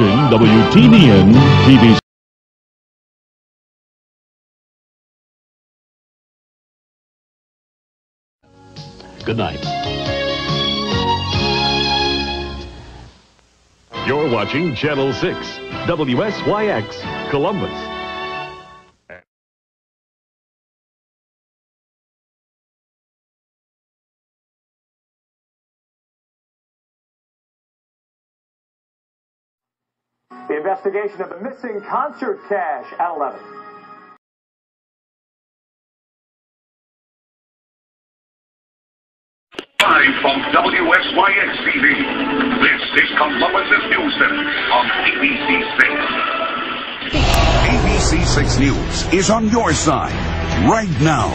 watching WTVN TV. Good night. You're watching Channel 6, WSYX, Columbus. The investigation of the missing concert cash at 11. Live from WSYX TV, this is Columbus's News Center on ABC 6. ABC 6 News is on your side right now.